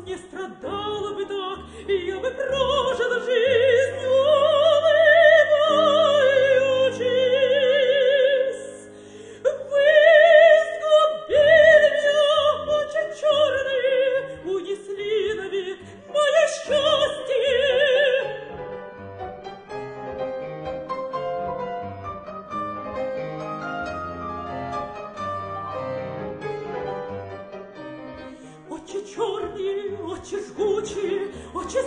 не страдала бы так, я бы просто... 去出去，我去。